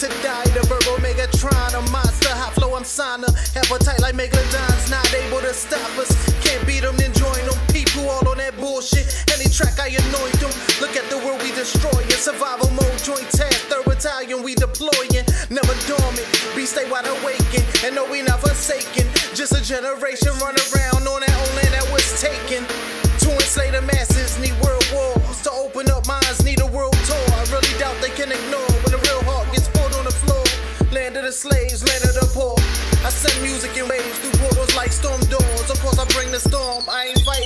to die. The verbal Megatron, a monster, high flow, I'm sauna. tight like Megalodons, not able to stop us. Can't beat them, then join them. People all on that bullshit. Any track I anoint them. Look at the world we destroy it. Survival mode, joint task, third battalion, we deploying. Never dormant, be stay wide awake. And no, we not forsaken. Just a generation run around on that own land that was taken. To enslave the masses, need the slaves, of the poor. I send music in waves through portals like storm doors. Of course, I bring the storm. I ain't fighting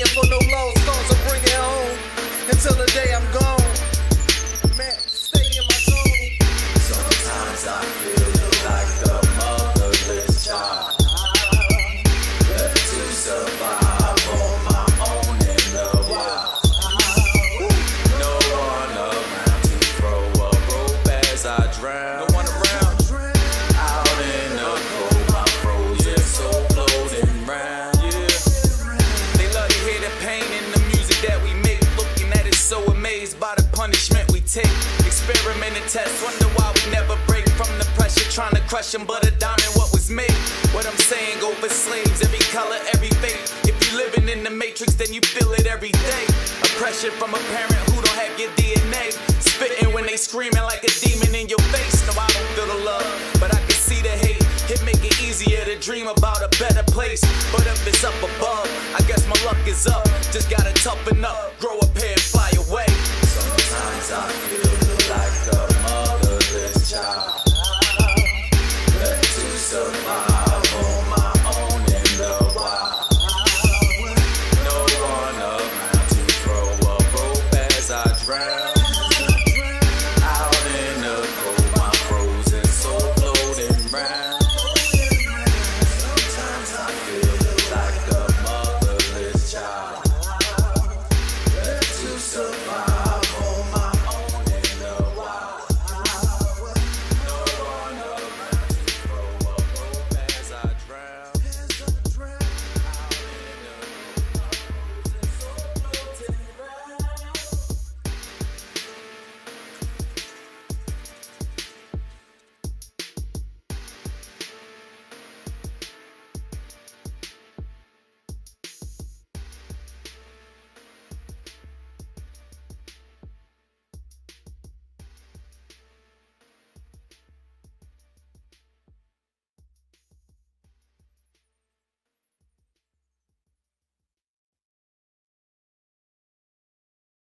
test, wonder why we never break from the pressure. Trying to crush them, but a diamond what was made. What I'm saying, go for slaves, every color, every faith. If you living in the matrix, then you feel it every day. Oppression from a parent who don't have your DNA. Spitting when they screaming like a demon in your face. No, I don't feel the love, but I can see the hate. It make it easier to dream about a better place. But if it's up above, I guess my luck is up.